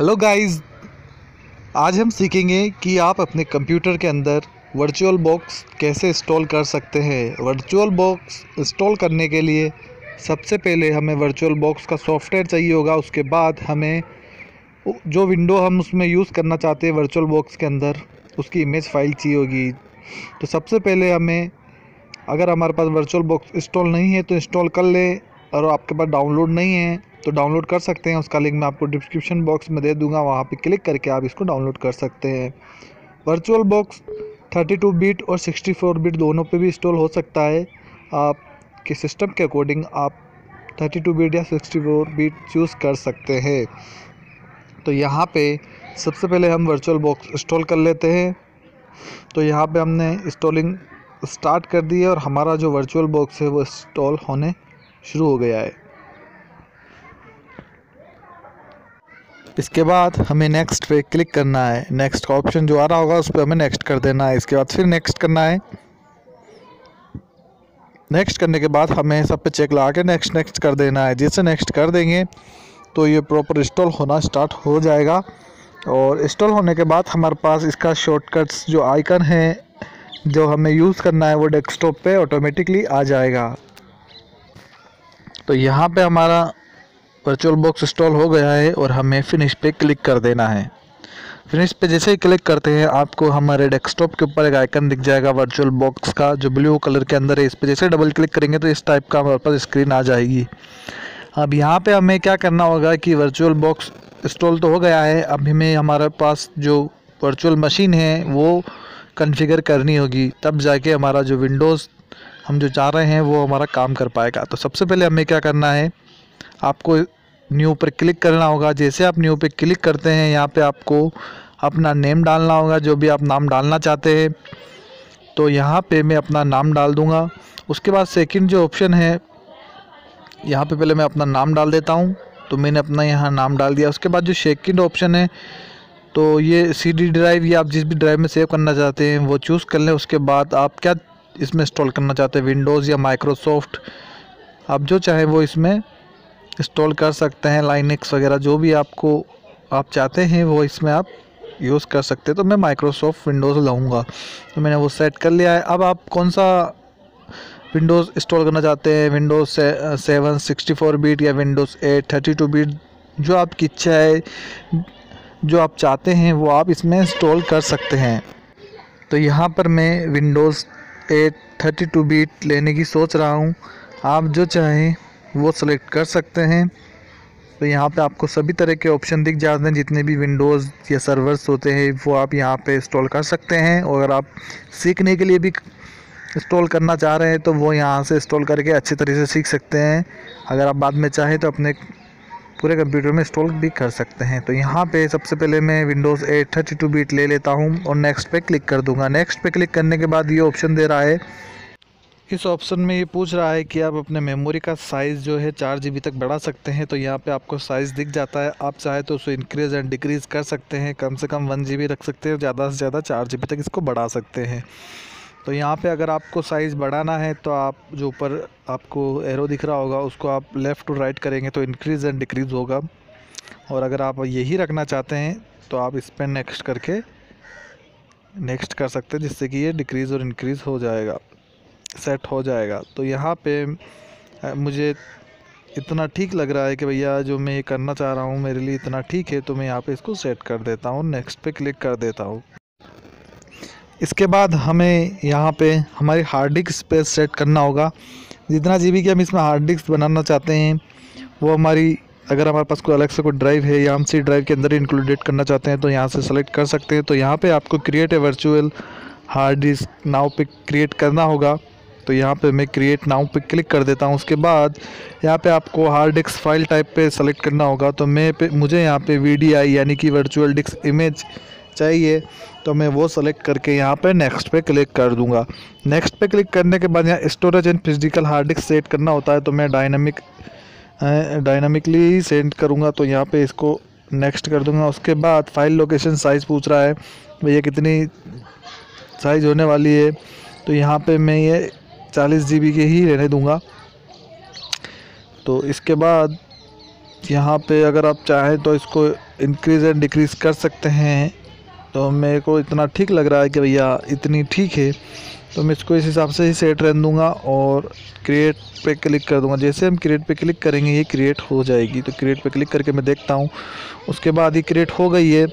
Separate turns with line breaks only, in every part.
Hello guys आज हम सीखेंगे कि आप अपने कंप्यूटर के अंदर वर्चुअल बॉक्स कैसे इंस्टॉल कर सकते हैं। वर्चुअल बॉक्स इंस्टॉल करने के लिए सबसे पहले हमें वर्चुअल बॉक्स का सॉफ्टवेयर चाहिए होगा। उसके बाद हमें जो विंडो हम उसमें यूज़ करना चाहते हैं वर्चुअल बॉक्स के अंदर, उसकी इमेज फ़ाइल चाहिए होगी। तो सबसे पहले हमें, अगर हमारे पास वर्चुअल बॉक्स इंस्टॉल नहीं है तो इंस्टॉल कर लें, और आपके पास डाउनलोड नहीं है तो डाउनलोड कर सकते हैं, उसका लिंक मैं आपको डिस्क्रिप्शन बॉक्स में दे दूँगा, वहाँ पे क्लिक करके आप इसको डाउनलोड कर सकते हैं। वर्चुअल बॉक्स 32 बिट और 64 बिट दोनों पे भी इंस्टॉल हो सकता है। आपके सिस्टम के अकॉर्डिंग आप 32 बिट या 64 बिट चूज़ कर सकते हैं। तो यहाँ पे सबसे पहले हम वर्चुअल बॉक्स इंस्टॉल कर लेते हैं। तो यहाँ पे हमने इंस्टॉलिंग स्टार्ट कर दी है और हमारा जो वर्चुअल बॉक्स है वो इंस्टॉल होने शुरू हो गया है। इसके बाद हमें नेक्स्ट पे क्लिक करना है। नेक्स्ट का ऑप्शन जो आ रहा होगा, उस पर हमें नेक्स्ट कर देना है। इसके बाद फिर नेक्स्ट करना है। नेक्स्ट करने के बाद हमें सब पे चेक लगा के नेक्स्ट नेक्स्ट कर देना है। जैसे नेक्स्ट कर देंगे तो ये प्रॉपर इंस्टॉल होना स्टार्ट हो जाएगा। और इंस्टॉल होने के बाद हमारे पास इसका शॉर्टकट्स जो आइकन है, जो हमें यूज़ करना है, वो डेस्कटॉप पे ऑटोमेटिकली आ जाएगा। तो यहाँ पे हमारा वर्चुअल बॉक्स इंस्टॉल हो गया है और हमें फिनिश पे क्लिक कर देना है। फिनिश पे जैसे ही क्लिक करते हैं, आपको हमारे डेस्कटॉप के ऊपर एक आइकन दिख जाएगा वर्चुअल बॉक्स का, जो ब्लू कलर के अंदर है। इस पर जैसे डबल क्लिक करेंगे तो इस टाइप का हमारे पास स्क्रीन आ जाएगी। अब यहाँ पे हमें क्या करना होगा कि वर्चुअल बॉक्स इंस्टॉल तो हो गया है। अब हमें हमारे पास जो वर्चुअल मशीन है, वो कन्फिगर करनी होगी। तब जाके हमारा जो विंडोज़ हम जो चाह रहे हैं, वो हमारा काम कर पाएगा। तो सबसे पहले हमें क्या करना है आपको न्यू पर क्लिक करना होगा। जैसे आप न्यू पे क्लिक करते हैं, यहाँ पे आपको अपना नेम डालना होगा, जो भी आप नाम डालना चाहते हैं। तो यहाँ पे मैं अपना नाम डाल दूँगा। उसके बाद सेकंड जो ऑप्शन है, यहाँ पे पहले मैं अपना नाम डाल देता हूँ। तो मैंने अपना यहाँ नाम डाल दिया। उसके बाद जो सेकंड ऑप्शन है तो ये सी डी ड्राइव या आप जिस भी ड्राइव में सेव करना चाहते हैं, वो चूज़ कर लें। उसके बाद आप क्या इसमें इंस्टॉल करना चाहते हैं? विंडोज़ या माइक्रोसॉफ्ट आप जो चाहें वो इसमें इंस्टॉल कर सकते हैं लाइनिक्स वगैरह जो भी आपको आप चाहते हैं वो इसमें आप यूज़ कर सकते हैं। तो मैं माइक्रोसॉफ्ट विंडोज़ लाऊँगा। तो मैंने वो सेट कर लिया है। अब आप कौन सा विंडोज़ इंस्टॉल करना चाहते हैं? विंडोज़ से, सेवन सिक्सटी फोर बीट या Windows eight thirty two bit जो आपकी इच्छा है जो आप चाहते हैं वो आप इसमें इंस्टॉल कर सकते हैं। तो यहाँ पर मैं Windows eight thirty two bit लेने की सोच रहा हूँ। आप जो चाहें। वो सेलेक्ट कर सकते हैं। तो यहाँ पे आपको सभी तरह के ऑप्शन दिख जाते हैं, जितने भी विंडोज़ या सर्वर्स होते हैं, वो आप यहाँ पे इंस्टॉल कर सकते हैं। और अगर आप सीखने के लिए भी इंस्टॉल करना चाह रहे हैं तो वो यहाँ से इंस्टॉल करके अच्छी तरीके से सीख सकते हैं। अगर आप बाद में चाहें तो अपने पूरे कंप्यूटर में इंस्टॉल भी कर सकते हैं। तो यहाँ पे सबसे पहले मैं Windows eight thirty two bit ले लेता हूँ और नेक्स्ट पे क्लिक कर दूँगा। नेक्स्ट पे क्लिक करने के बाद ये ऑप्शन दे रहा है इस ऑप्शन में ये पूछ रहा है कि आप अपने मेमोरी का साइज़ जो है चार जीबी तक बढ़ा सकते हैं तो यहाँ पे आपको साइज़ दिख जाता है। आप चाहे तो उसको इंक्रीज़ एंड डिक्रीज़ कर सकते हैं, कम से कम वन जीबी रख सकते हैं, ज़्यादा से ज़्यादा चार जीबी तक इसको बढ़ा सकते हैं। तो यहाँ पे अगर आपको साइज़ बढ़ाना है तो आप जो ऊपर आपको एरो दिख रहा होगा, उसको आप लेफ़्ट टू राइट करेंगे तो इंक्रीज़ एंड डिक्रीज़ होगा। और अगर आप यही रखना चाहते हैं तो आप इस पर नेक्स्ट करके नेक्स्ट कर सकते हैं, जिससे कि ये डिक्रीज़ और इंक्रीज़ हो जाएगा। सेट हो जाएगा। तो यहाँ पे मुझे इतना ठीक लग रहा है कि भैया जो मैं ये करना चाह रहा हूँ, मेरे लिए इतना ठीक है तो मैं यहाँ पे इसको सेट कर देता हूँ नेक्स्ट पे क्लिक कर देता हूँ। इसके बाद हमें यहाँ पे हमारी हार्ड डिस्क स्पेस सेट करना होगा। जितना जी की हम इसमें हार्ड डिस्क बनाना चाहते हैं, वो हमारी, अगर हमारे पास कोई अलग से कोई ड्राइव है या हम सी ड्राइव के अंदर इंक्लूडेड करना चाहते हैं तो यहाँ से सेलेक्ट कर सकते हैं। तो यहाँ पे आपको create a virtual hard disk now पे क्रिएट करना होगा। तो यहाँ पे मैं क्रिएट नाउ पे क्लिक कर देता हूँ। उसके बाद यहाँ पे आपको हार्ड डिस्क फ़ाइल टाइप पे सेलेक्ट करना होगा। तो मैं पे, मुझे यहाँ पे VDI यानी कि वर्चुअल डिस्क इमेज चाहिए। तो मैं वो सेलेक्ट करके यहाँ पे नेक्स्ट पे क्लिक कर दूँगा। नेक्स्ट पे क्लिक करने के बाद यहाँ storage and physical hard disk set करना होता है। तो मैं डायनामिक डायनामिकली सेंड करूँगा। तो यहाँ पे इसको नेक्स्ट कर दूँगा। उसके बाद फ़ाइल लोकेशन साइज़ पूछ रहा है। भैया कितनी साइज़ होने वाली है? तो यहाँ पे मैं ये चालीस जीबी के ही रहने दूँगा। तो इसके बाद यहाँ पे अगर आप चाहें तो इसको इंक्रीज़ एंड डिक्रीज़ कर सकते हैं। तो मेरे को इतना ठीक लग रहा है कि भैया इतनी ठीक है। तो मैं इसको इस हिसाब से ही सेट रहने दूँगा और क्रिएट पे क्लिक कर दूँगा। जैसे हम क्रिएट पे क्लिक करेंगे, ये क्रिएट हो जाएगी। तो क्रिएट पे क्लिक करके मैं देखता हूँ। उसके बाद ये क्रिएट हो गई है।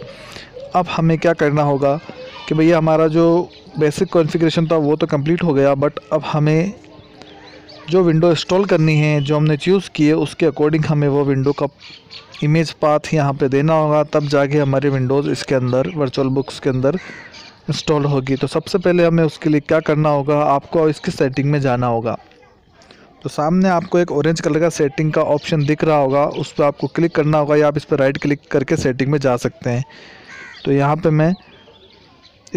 अब हमें क्या करना होगा? कि भैया हमारा जो बेसिक कॉन्फ़िगरेशन था वो तो कंप्लीट हो गया बट अब हमें जो विंडो इंस्टॉल करनी है, जो हमने चूज़ की है, उसके अकॉर्डिंग हमें वो विंडो का इमेज पाथ यहाँ पे देना होगा, तब जाके हमारे विंडोज़ इसके अंदर वर्चुअल बुक्स के अंदर इंस्टॉल होगी। तो सबसे पहले हमें उसके लिए क्या करना होगा, आपको इसकी सेटिंग में जाना होगा। तो सामने आपको एक ऑरेंज कलर का सेटिंग का ऑप्शन दिख रहा होगा, उस पर आपको क्लिक करना होगा या आप इस पर राइट क्लिक करके सेटिंग में जा सकते हैं। तो यहाँ पर मैं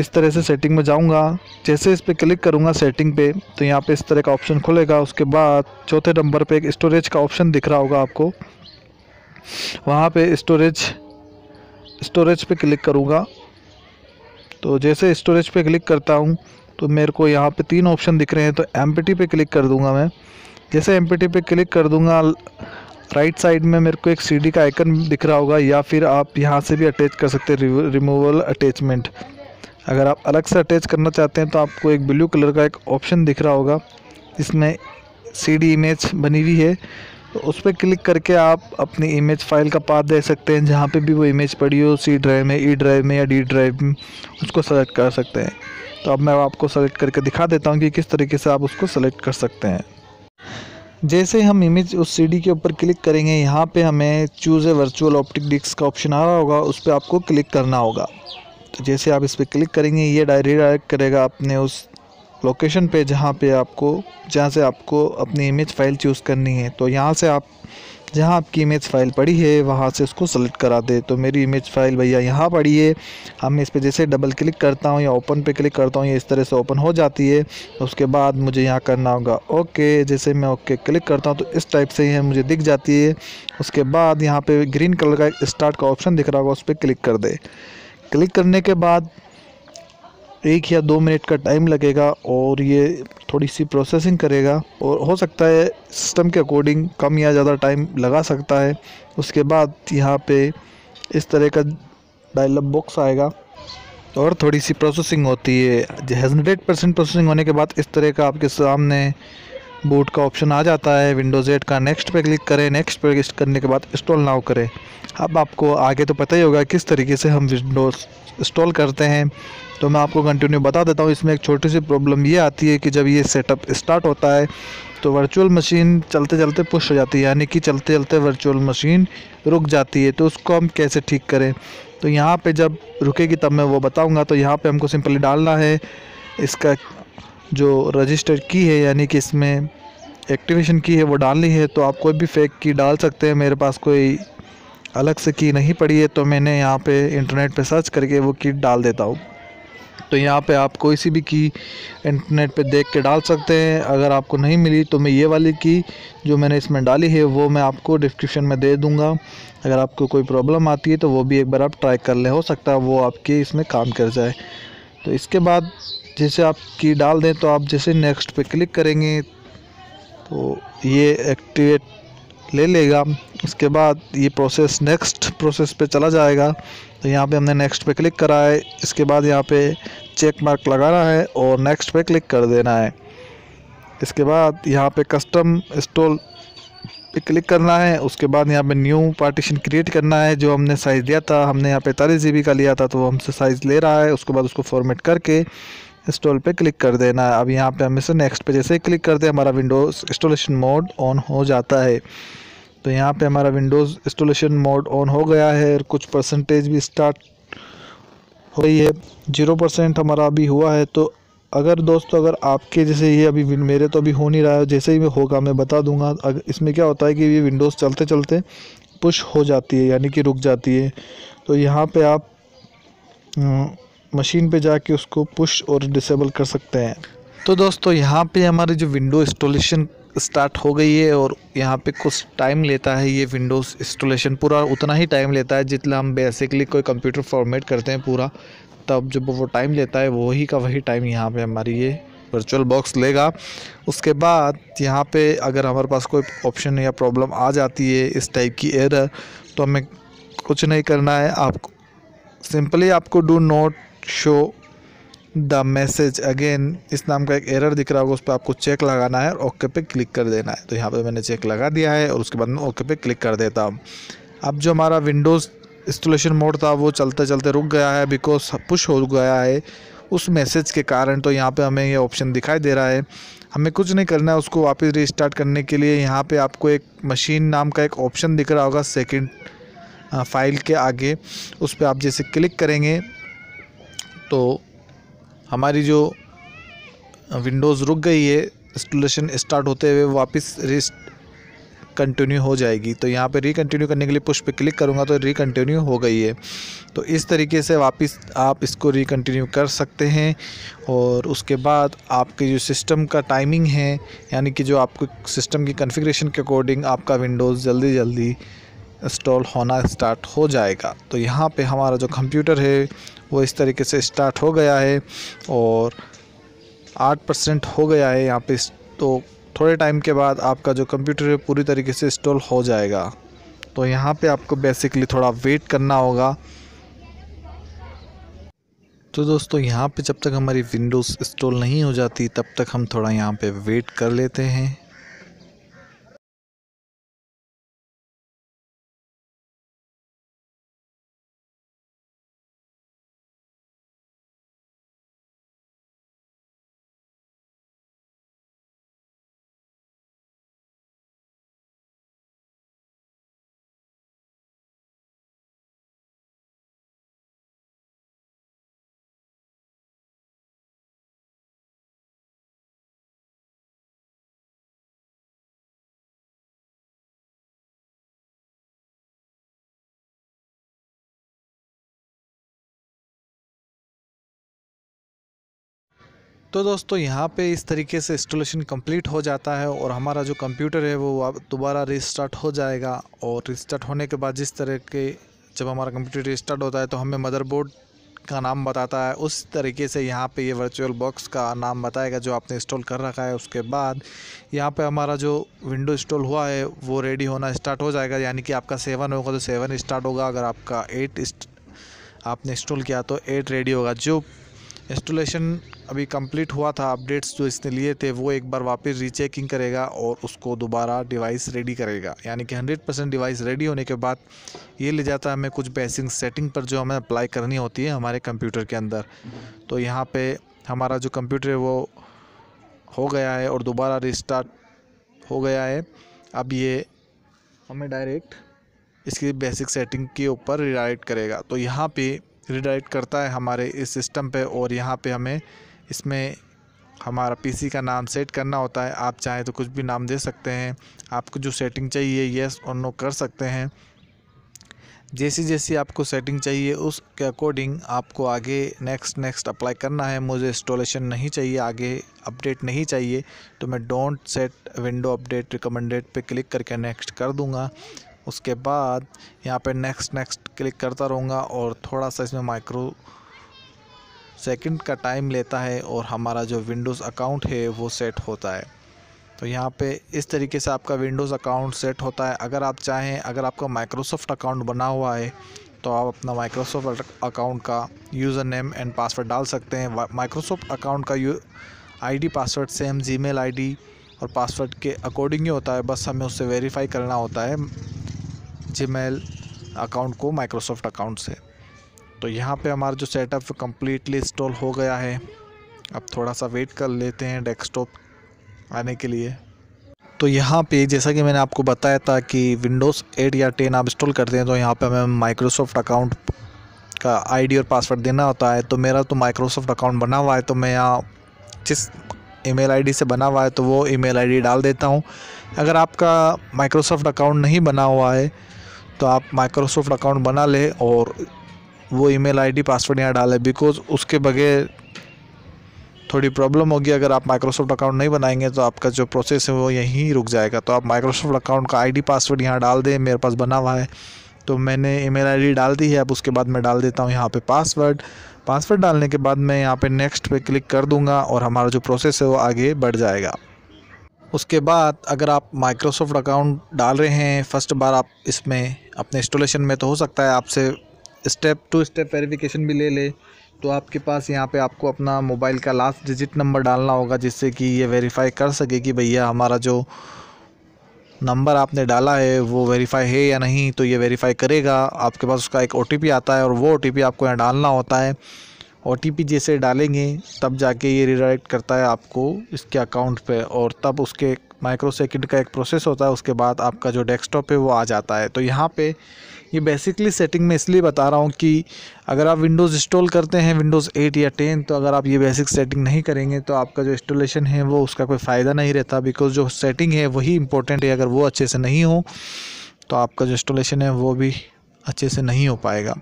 इस तरह से सेटिंग में जाऊँगा। जैसे इस पर क्लिक करूँगा सेटिंग पे तो यहाँ पे इस तरह का ऑप्शन खुलेगा। उसके बाद चौथे नंबर पे एक स्टोरेज का ऑप्शन दिख रहा होगा आपको। वहाँ पे स्टोरेज स्टोरेज पे क्लिक करूँगा। तो जैसे स्टोरेज पे क्लिक करता हूँ तो मेरे को यहाँ पे तीन ऑप्शन दिख रहे हैं तो एम पे क्लिक कर दूँगा मैं। जैसे एम पे क्लिक कर दूँगा राइट साइड में मेरे को एक सीडी का आइकन दिख रहा होगा, या फिर आप यहाँ से भी अटैच कर सकते हैं रिमूवल अटैचमेंट अगर आप अलग से अटैच करना चाहते हैं तो आपको एक ब्लू कलर का एक ऑप्शन दिख रहा होगा। जिसमें सी डी इमेज बनी हुई है। तो उस पर क्लिक करके आप अपनी इमेज फ़ाइल का पाथ दे सकते हैं, जहाँ पे भी वो इमेज पड़ी हो सी ड्राइव में ई ड्राइव में या डी ड्राइव में, उसको सेलेक्ट कर सकते हैं। तो अब मैं आपको सेलेक्ट करके दिखा देता हूँ कि किस तरीके से आप उसको सेलेक्ट कर सकते हैं। जैसे हम इमेज उस सीडी के ऊपर क्लिक करेंगे, यहाँ पे हमें choose a virtual optic disk का ऑप्शन आ रहा होगा, उस पर आपको क्लिक करना होगा। तो जैसे आप इस पर क्लिक करेंगे, ये डायरेक्ट करेगा अपने उस लोकेशन पे जहाँ पे आपको, जहाँ से आपको अपनी इमेज फ़ाइल चूज़ करनी है। तो यहाँ से आप, जहाँ आपकी इमेज फ़ाइल पड़ी है, वहाँ से उसको सेलेक्ट करा दे। तो मेरी इमेज फ़ाइल भैया यहाँ पड़ी है। हम इस पर जैसे डबल क्लिक करता हूँ या ओपन पे क्लिक करता हूँ, या इस तरह से ओपन हो जाती है। उसके बाद मुझे यहाँ करना होगा ओके जैसे मैं ओके क्लिक करता हूँ तो इस टाइप से ही मुझे दिख जाती है। उसके बाद यहाँ पर ग्रीन कलर का स्टार्ट का ऑप्शन दिख रहा होगा, उस पर क्लिक कर दे। क्लिक करने के बाद एक या दो मिनट का टाइम लगेगा और ये थोड़ी सी प्रोसेसिंग करेगा और हो सकता है सिस्टम के अकॉर्डिंग कम या ज़्यादा टाइम लगा सकता है। उसके बाद यहाँ पे इस तरह का डायलॉग बॉक्स आएगा और थोड़ी सी प्रोसेसिंग होती है। हंड्रेड परसेंट प्रोसेसिंग होने के बाद इस तरह का आपके सामने बूट का ऑप्शन आ जाता है विंडोज़ एट का। नेक्स्ट पे क्लिक करें नेक्स्ट पे क्लिक करने के बाद इंस्टॉल नाउ करें। अब आपको आगे तो पता ही होगा किस तरीके से हम विंडोज़ इंस्टॉल करते हैं। तो मैं आपको कंटिन्यू बता देता हूँ, इसमें एक छोटी सी प्रॉब्लम ये आती है कि जब ये सेटअप स्टार्ट होता है तो वर्चुअल मशीन चलते चलते पुश हो जाती है, यानी कि चलते चलते वर्चुअल मशीन रुक जाती है। तो उसको हम कैसे ठीक करें? तो यहाँ पे जब रुकेगी तब मैं वो बताऊँगा। तो यहाँ पे हमको सिंपली डालना है, इसका जो रजिस्टर की है, यानी कि इसमें एक्टिवेशन की है, वो डालनी है तो आप कोई भी फेक की डाल सकते हैं। मेरे पास कोई अलग से की नहीं पड़ी है तो मैंने यहाँ पे इंटरनेट पे सर्च करके वो की डाल देता हूँ। तो यहाँ पे आप कोई सी भी की इंटरनेट पे देख के डाल सकते हैं। अगर आपको नहीं मिली तो मैं ये वाली की जो मैंने इसमें डाली है, वो मैं आपको डिस्क्रिप्शन में दे दूँगा। अगर आपको कोई प्रॉब्लम आती है तो वो भी एक बार आप ट्राई कर लें। हो सकता है वो आपके इसमें काम कर जाए। तो इसके बाद जैसे आप की डाल दें तो आप जैसे नेक्स्ट पे क्लिक करेंगे तो ये एक्टिवेट ले लेगा। उसके बाद ये प्रोसेस नेक्स्ट प्रोसेस पे चला जाएगा। तो यहाँ पे हमने नेक्स्ट पे क्लिक करा है। इसके बाद यहाँ पे चेक मार्क लगाना है और नेक्स्ट पे क्लिक कर देना है। इसके बाद यहाँ पे कस्टम इंस्टॉल पे क्लिक करना है। उसके बाद यहाँ पे न्यू पार्टीशन क्रिएट करना है, जो हमने साइज़ दिया था। हमने यहाँ पे तालीस जी का लिया था तो हमसे साइज़ ले रहा है। उसके बाद उसको फॉर्मेट करके इंस्टॉल पे क्लिक कर देना। है अब यहाँ पे हम इसे नेक्स्ट पे जैसे ही क्लिक करते हैं, हमारा विंडोज़ इंस्टॉलेशन मोड ऑन हो जाता है। तो यहाँ पे हमारा विंडोज़ इंस्टॉलेशन मोड ऑन हो गया है और कुछ परसेंटेज भी स्टार्ट हो गई है। ज़ीरो परसेंट हमारा अभी हुआ है। तो अगर दोस्तों, अगर आपके जैसे ये अभी मेरे तो अभी हो नहीं रहा है। जैसे ही होगा, मैं बता दूँगा। अगर इसमें क्या होता है कि ये विंडोज़ चलते चलते पुश हो जाती है, यानी कि रुक जाती है। तो यहाँ पे आप मशीन पे जाके उसको पुश और डिसेबल कर सकते हैं। तो दोस्तों, यहाँ पे हमारी जो विंडो इंस्टॉलेशन स्टार्ट हो गई है और यहाँ पे कुछ टाइम लेता है ये विंडोज़ इंस्टॉलेशन पूरा उतना ही टाइम लेता है जितना हम बेसिकली कोई कंप्यूटर फॉर्मेट करते हैं पूरा। तब जब वो टाइम लेता है वही का वही टाइम यहाँ पे हमारी ये वर्चुअल बॉक्स लेगा। उसके बाद यहाँ पे अगर हमारे पास कोई ऑप्शन या प्रॉब्लम आ जाती है, इस टाइप की एरर तो हमें कुछ नहीं करना है। आपको सिंपली आपको do not show the message again इस नाम का एक एरर दिख रहा होगा, उस पर आपको चेक लगाना है और ओके पे क्लिक कर देना है। तो यहाँ पे मैंने चेक लगा दिया है और उसके बाद मैं ओके पे क्लिक कर देता हूँ। अब जो हमारा विंडोज़ इंस्टॉलेशन मोड था, वो चलते चलते रुक गया है बिकॉज़ पुश हो गया है। उस मैसेज के कारण तो यहाँ पे हमें ये ऑप्शन दिखाई दे रहा है। हमें कुछ नहीं करना है, उसको वापस रीस्टार्ट करने के लिए यहाँ पे आपको एक मशीन नाम का एक ऑप्शन दिख रहा होगा सेकंड फ़ाइल के आगे। उस पर आप जैसे क्लिक करेंगे तो हमारी जो विंडोज़ रुक गई है इंस्टॉलेशन स्टार्ट होते हुए वापस रिस्ट कंटिन्यू हो जाएगी। तो यहाँ पे रिकंटिन्यू करने के लिए पुश पे क्लिक करूँगा तो रिकंटिन्यू हो गई है। तो इस तरीके से वापस आप इसको रिकंटिन्यू कर सकते हैं और उसके बाद आपके जो सिस्टम का टाइमिंग है, यानी कि जो आपको सिस्टम की कन्फिग्रेशन के अकॉर्डिंग आपका विंडोज़ जल्दी जल्दी इंस्टॉल होना स्टार्ट हो जाएगा। तो यहाँ पे हमारा जो कंप्यूटर है वो इस तरीके से स्टार्ट हो गया है और आठ परसेंट हो गया है यहाँ पे। तो थोड़े टाइम के बाद आपका जो कंप्यूटर है, पूरी तरीके से इंस्टॉल हो जाएगा। तो यहाँ पे आपको बेसिकली थोड़ा वेट करना होगा। तो दोस्तों, यहाँ पे जब तक हमारी विंडोज़ इंस्टॉल नहीं हो जाती, तब तक हम थोड़ा यहाँ पे वेट कर लेते हैं। तो दोस्तों, यहाँ पे इस तरीके से इंस्टॉलेशन कंप्लीट हो जाता है और हमारा जो कंप्यूटर है वो दोबारा रिस्टार्ट हो जाएगा और रिस्टार्ट होने के बाद जिस तरह के जब हमारा कंप्यूटर रिस्टार्ट होता है तो हमें मदरबोर्ड का नाम बताता है। उस तरीके से यहाँ पे ये वर्चुअल बॉक्स का नाम बताएगा जो आपने इंस्टॉल कर रखा है। उसके बाद यहाँ पे हमारा जो विंडो इंस्टॉल हुआ है, वो रेडी होना स्टार्ट हो जाएगा। यानी कि आपका सेवन होगा तो सेवन स्टार्ट होगा। अगर आपका एट आपने इंस्टॉल किया तो एट रेडी होगा। जो इंस्टॉलेशन अभी कंप्लीट हुआ था अपडेट्स जो इसने लिए थे, वो एक बार वापस रीचेकिंग करेगा और उसको दोबारा डिवाइस रेडी करेगा। यानी कि 100 परसेंट डिवाइस रेडी होने के बाद ये ले जाता है हमें कुछ बेसिक सेटिंग पर जो हमें अप्लाई करनी होती है हमारे कंप्यूटर के अंदर। तो यहाँ पे हमारा जो कंप्यूटर है वो हो गया है और दोबारा रिस्टार्ट हो गया है। अब ये हमें डायरेक्ट इसकी बेसिक सेटिंग के ऊपर रिडायरेक्ट करेगा। तो यहाँ पे रिडायरेक्ट करता है हमारे इस सिस्टम पे और यहाँ पे हमें इसमें हमारा पीसी का नाम सेट करना होता है। आप चाहें तो कुछ भी नाम दे सकते हैं। आपको जो सेटिंग चाहिए येस और नो कर सकते हैं। जैसी जैसी आपको सेटिंग चाहिए, उसके अकॉर्डिंग आपको आगे नेक्स्ट नेक्स्ट अप्लाई करना है। मुझे इंस्टॉलेशन नहीं चाहिए, आगे अपडेट नहीं चाहिए तो मैं don't set window update recommended पे क्लिक करके नेक्स्ट कर दूँगा। उसके बाद यहाँ पे नेक्स्ट नेक्स्ट क्लिक करता रहूँगा और थोड़ा सा इसमें माइक्रो सेकंड का टाइम लेता है और हमारा जो विंडोज़ अकाउंट है वो सेट होता है। तो यहाँ पे इस तरीके से आपका विंडोज़ अकाउंट सेट होता है। अगर आप चाहें, अगर आपका माइक्रोसॉफ्ट अकाउंट बना हुआ है तो आप अपना माइक्रोसॉफ्ट अकाउंट का यूज़र नेम एंड पासवर्ड डाल सकते हैं। माइक्रोसॉफ्ट अकाउंट का U ID password same Gmail ID और पासवर्ड के अकॉर्डिंग ही होता है। बस हमें उससे वेरीफाई करना होता है। जीमेल अकाउंट को माइक्रोसॉफ्ट अकाउंट से। तो यहाँ पे हमारा जो सेटअप कम्प्लीटली इंस्टॉल हो गया है। अब थोड़ा सा वेट कर लेते हैं डेस्कटॉप आने के लिए। तो यहाँ पे जैसा कि मैंने आपको बताया था कि विंडोज़ 8 या 10 आप इंस्टॉल करते हैं तो यहाँ पे हमें माइक्रोसॉफ्ट अकाउंट का आईडी और पासवर्ड देना होता है। तो मेरा तो माइक्रोसॉफ्ट अकाउंट बना हुआ है तो मैं यहाँ जिस ईमेल आईडी से बना हुआ है तो वो ईमेल आईडी डाल देता हूँ। अगर आपका माइक्रोसॉफ्ट अकाउंट नहीं बना हुआ है तो आप माइक्रोसॉफ्ट अकाउंट बना लें और वो ईमेल आईडी पासवर्ड यहाँ डालें। बिकॉज़ उसके बगैर थोड़ी प्रॉब्लम होगी। अगर आप माइक्रोसॉफ्ट अकाउंट नहीं बनाएँगे तो आपका जो प्रोसेस है वो यहीं रुक जाएगा। तो आप माइक्रोसॉफ्ट अकाउंट का आईडी पासवर्ड यहाँ डाल दें। मेरे पास बना हुआ है। तो मैंने ईमेल आईडी डाल दी है। अब उसके बाद मैं डाल देता हूँ यहाँ पे पासवर्ड पासवर्ड डालने के बाद मैं यहाँ पे नेक्स्ट पे क्लिक कर दूँगा और हमारा जो प्रोसेस है वो आगे बढ़ जाएगा। उसके बाद अगर आप माइक्रोसॉफ्ट अकाउंट डाल रहे हैं फ़र्स्ट बार आप इसमें अपने इंस्टॉलेशन में तो हो सकता है आपसे स्टेप टू स्टेप वेरिफिकेशन भी ले ले तो आपके पास यहाँ पे आपको अपना मोबाइल का लास्ट डिजिट नंबर डालना होगा, जिससे कि ये वेरीफाई कर सके कि भैया हमारा जो नंबर आपने डाला है, वो वेरीफाई है या नहीं तो ये वेरीफाई करेगा। आपके पास उसका एक ओटीपी आता है और वो ओ आपको यहाँ डालना होता है। ओटीपी जैसे डालेंगे, तब जाके ये रिडायरेक्ट करता है आपको इसके अकाउंट पे और तब उसके माइक्रो सेकंड का एक प्रोसेस होता है, उसके बाद आपका जो डेस्कटॉप है वो आ जाता है। तो यहाँ पे ये बेसिकली सेटिंग में इसलिए बता रहा हूँ कि अगर आप विंडोज़ इंस्टॉल करते हैं विंडोज़ एट या टेन तो अगर आप ये बेसिक सेटिंग नहीं करेंगे तो आपका जो इंस्टॉलेशन है वो उसका कोई फ़ायदा नहीं रहता बिकॉज़ जो सेटिंग है वही इंपॉर्टेंट है। अगर वो अच्छे से नहीं हो तो आपका जो इंस्टॉलेशन है वो भी अच्छे से नहीं हो पाएगा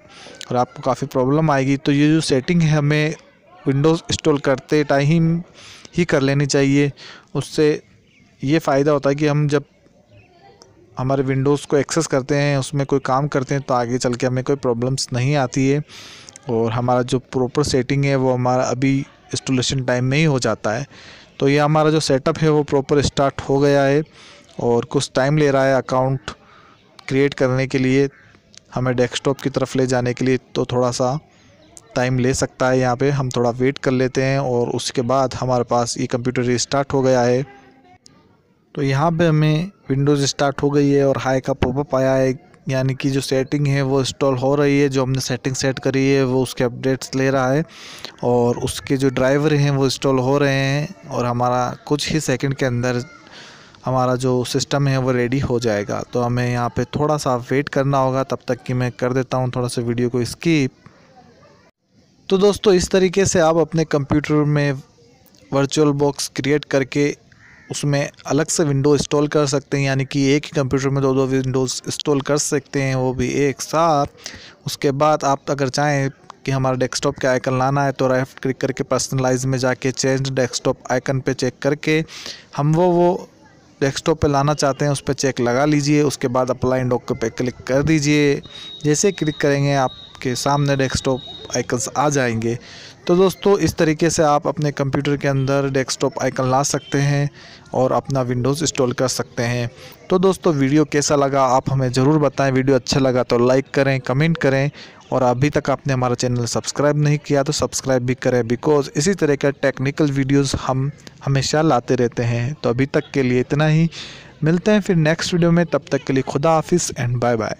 और आपको काफ़ी प्रॉब्लम आएगी। तो ये जो सेटिंग है, हमें विंडोज़ इंस्टॉल करते टाइम ही कर लेनी चाहिए। उससे ये फ़ायदा होता है कि हम जब हमारे विंडोज़ को एक्सेस करते हैं, उसमें कोई काम करते हैं तो आगे चल के हमें कोई प्रॉब्लम्स नहीं आती है और हमारा जो प्रॉपर सेटिंग है, वो हमारा अभी इंस्टॉलेशन टाइम में ही हो जाता है। तो ये हमारा जो सेटअप है, वो प्रॉपर स्टार्ट हो गया है और कुछ टाइम ले रहा है अकाउंट क्रिएट करने के लिए। हमें डेस्कटॉप की तरफ़ ले जाने के लिए तो थोड़ा सा टाइम ले सकता है यहाँ पे। हम थोड़ा वेट कर लेते हैं और उसके बाद हमारे पास ये कंप्यूटर रिस्टार्ट हो गया है। तो यहाँ पे हमें विंडोज़ स्टार्ट हो गई है और हाई का पॉपअप आया है। यानी कि जो सेटिंग है वो इंस्टॉल हो रही है। जो हमने सेटिंग सेट करी है वो उसके अपडेट्स ले रहा है और उसके जो ड्राइवर हैं वो इंस्टॉल हो रहे हैं और हमारा कुछ ही सेकंड के अंदर हमारा जो सिस्टम है वो रेडी हो जाएगा। तो हमें यहाँ पे थोड़ा सा वेट करना होगा। तब तक कि मैं कर देता हूँ थोड़ा सा वीडियो को स्कीप तो दोस्तों, इस तरीके से आप अपने कंप्यूटर में वर्चुअल बॉक्स क्रिएट करके उसमें अलग से विंडो इंस्टॉल कर सकते हैं, यानी कि एक ही कंप्यूटर में दो दो विंडोज़ इंस्टॉल कर सकते हैं, वो भी एक साथ। उसके बाद आप अगर चाहें कि हमारा डेस्कटॉप के आइकन लाना है तो राइट क्लिक करके पर्सनलाइज में जाके चेंज डेस्कटॉप आइकन पे चेक करके हम वो वो डेस्कटॉप पे लाना चाहते हैं, उस पर चेक लगा लीजिए, उसके बाद अप्लाई डॉक पे क्लिक कर दीजिए। जैसे क्लिक करेंगे, आपके सामने डेस्कटॉप आइकन्स आ जाएँगे। तो दोस्तों, इस तरीके से आप अपने कंप्यूटर के अंदर डेस्कटॉप आइकन ला सकते हैं और अपना विंडोज़ इंस्टॉल कर सकते हैं। तो दोस्तों, वीडियो कैसा लगा आप हमें ज़रूर बताएँ। वीडियो अच्छा लगा तो लाइक करें, कमेंट करें और अभी तक आपने हमारा चैनल सब्सक्राइब नहीं किया तो सब्सक्राइब भी करें बिकॉज़ इसी तरह का टेक्निकल वीडियोस हम हमेशा लाते रहते हैं। तो अभी तक के लिए इतना ही। मिलते हैं फिर नेक्स्ट वीडियो में। तब तक के लिए खुदा हाफिज़ एंड बाय बाय